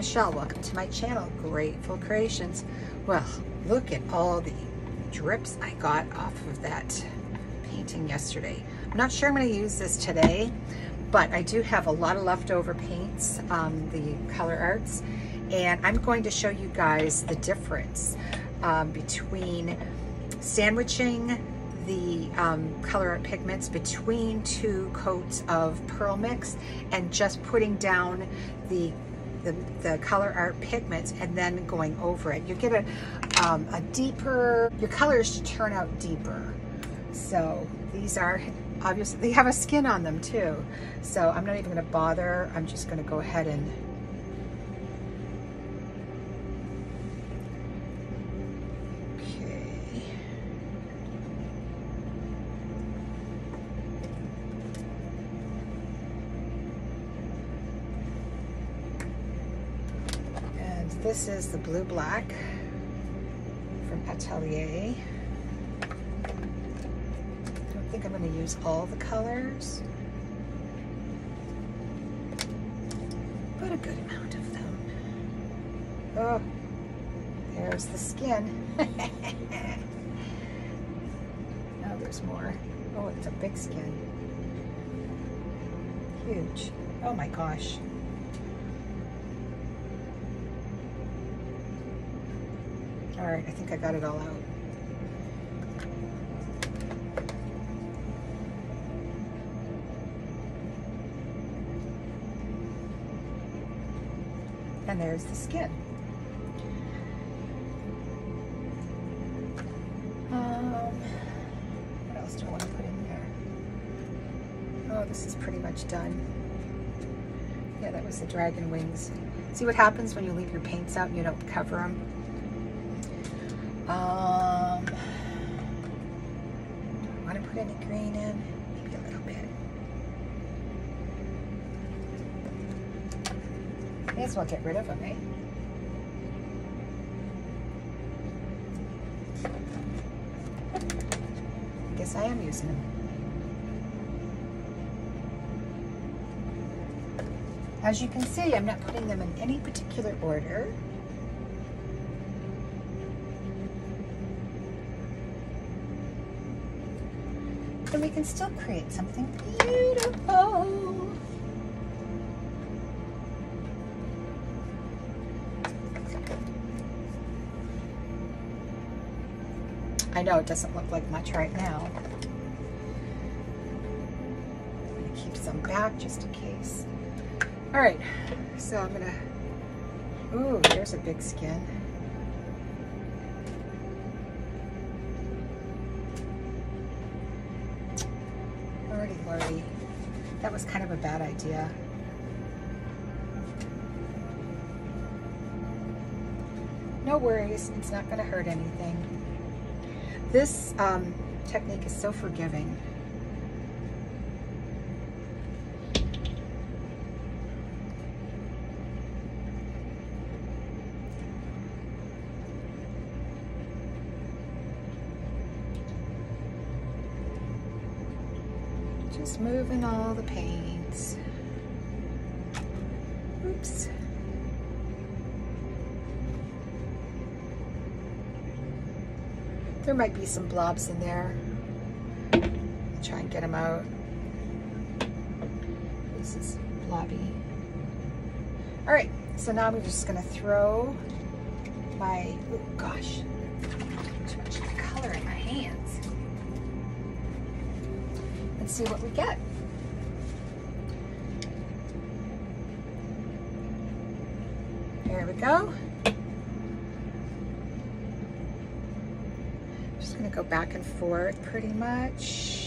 Michelle. Welcome to my channel, Grateful Creations. Well, look at all the drips I got off of that painting yesterday. I'm not sure I'm going to use this today, but I do have a lot of leftover paints, um, the color arts, and I'm going to show you guys the difference um, between sandwiching the um, Colourarte pigments between two coats of pearl mix and just putting down the the, the Colourarte pigments and then going over it. You get a, um, a deeper, your colors turn out deeper. So these are obviously, they have a skin on them too. So I'm not even gonna bother. I'm just gonna go ahead and this is the blue black from Atelier. I don't think I'm going to use all the colors, but a good amount of them. Oh, there's the skin. oh, there's more. Oh, it's a big skin. Huge. Oh my gosh. All right, I think I got it all out. And there's the skin. Um, what else do I want to put in there? Oh, this is pretty much done. Yeah, that was the dragon wings. See what happens when you leave your paints out and you don't cover them? Um, do I want to put any green in? Maybe a little bit. May as well get rid of them, eh? I guess I am using them. As you can see, I'm not putting them in any particular order. And we can still create something beautiful. I know it doesn't look like much right now. I'm gonna keep some back just in case. All right, so I'm gonna, ooh, there's a big skin. That was kind of a bad idea. No worries, it's not gonna hurt anything. This um, technique is so forgiving. Just moving all the paints. Oops. There might be some blobs in there. I'll try and get them out. This is blobby. All right, so now I'm just gonna throw my, oh gosh, see what we get. There we go. Just gonna go back and forth pretty much.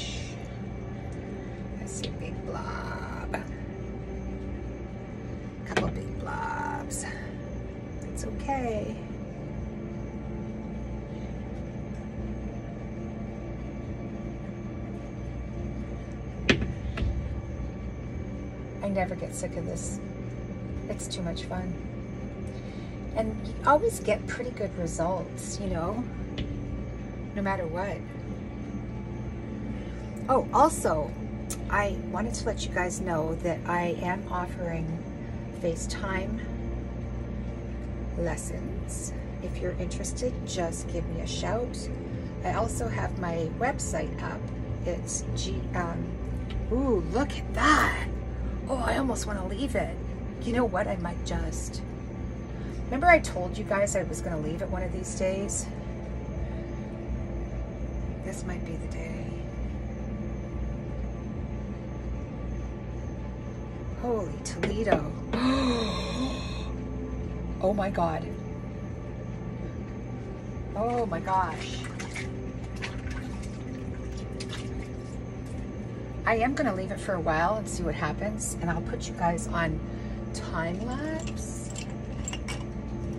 Never get sick of this. It's too much fun. And you always get pretty good results, you know, no matter what. Oh, also, I wanted to let you guys know that I am offering FaceTime lessons. If you're interested, just give me a shout. I also have my website up. It's G, um, ooh, look at that. Oh, I almost want to leave it. You know what? I might just. Remember I told you guys I was going to leave it one of these days? This might be the day. Holy Toledo. oh my God. Oh my gosh. I am going to leave it for a while and see what happens. And I'll put you guys on time lapse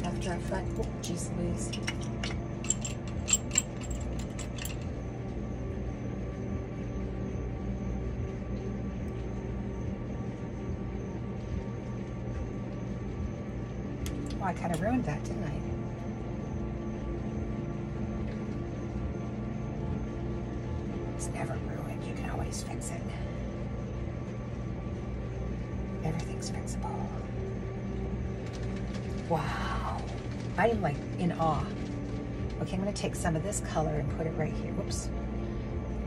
after I find, oh, geez Louise. Oh, I kind of ruined that, didn't I? Ruined. You can always fix it. Everything's fixable. Wow. I am like in awe. Okay, I'm to take some of this color and put it right here. Whoops. A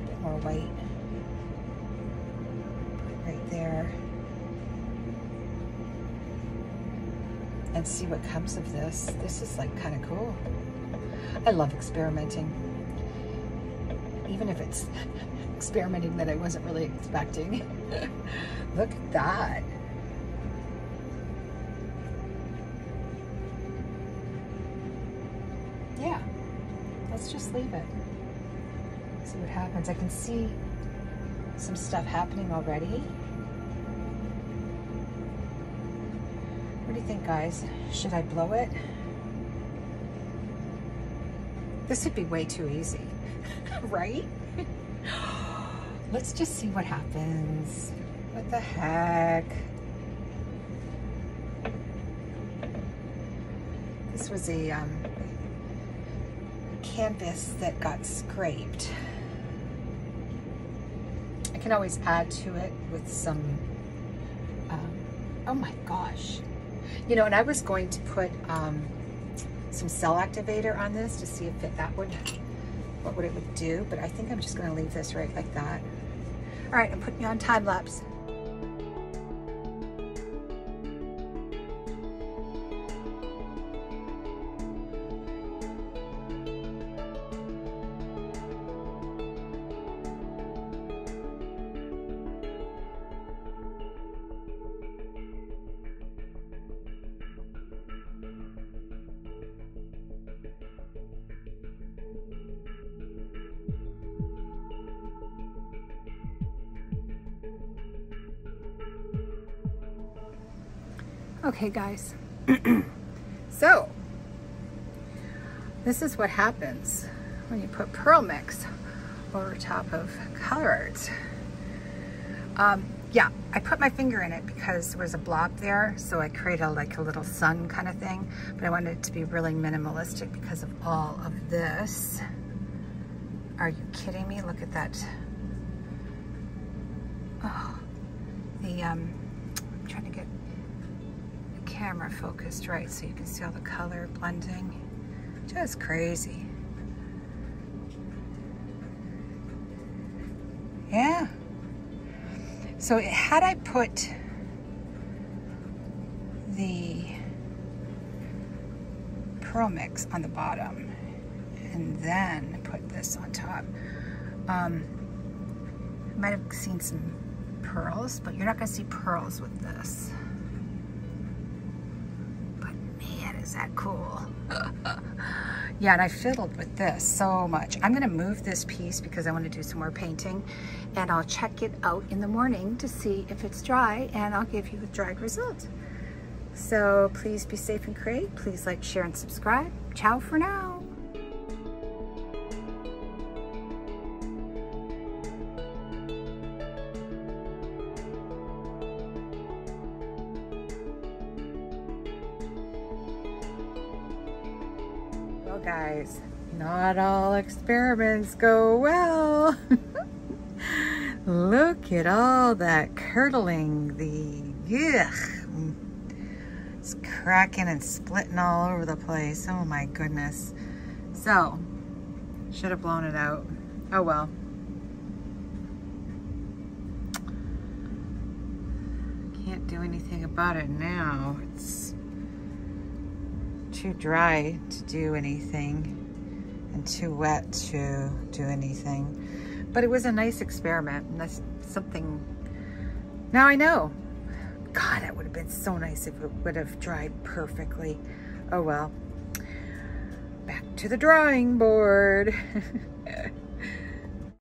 bit more white. Put it right there. And see what comes of this. This is like kind of cool. I love experimenting. Even if it's experimenting that I wasn't really expecting. Look at that. Yeah, let's just leave it. See what happens. I can see some stuff happening already. What do you think, guys? Should I blow it? This would be way too easy, right? Let's just see what happens. What the heck? This was a um, canvas that got scraped. I can always add to it with some, um, oh my gosh. You know, and I was going to put um, some cell activator on this to see if it, that would, what it would do, but I think I'm just gonna leave this right like that. All right, I'm putting you on time lapse. Okay, guys. so, this is what happens when you put pearl mix over top of Colourarte. Um, yeah, I put my finger in it because there was a blob there, so I created like a little sun kind of thing, but I wanted it to be really minimalistic because of all of this. Are you kidding me? Look at that. Oh, the, um, I'm trying to get camera focused right so you can see all the color blending. Just crazy. Yeah. So had I put the pearl mix on the bottom and then put this on top, um, you might have seen some pearls, but you're not gonna see pearls with this. But man, is that cool. yeah, and I fiddled with this so much. I'm gonna move this piece because I wanna do some more painting and I'll check it out in the morning to see if it's dry and I'll give you a dried result. So please be safe and create. Please like, share, and subscribe. Ciao for now. Guys, not all experiments go well. Look at all that curdling, the ugh. It's cracking and splitting all over the place. Oh my goodness. So, should have blown it out. Oh well. Can't do anything about it now. It's too dry to do anything and too wet to do anything. But it was a nice experiment and that's something, now I know. God, it would have been so nice if it would have dried perfectly. Oh well. Back to the drawing board.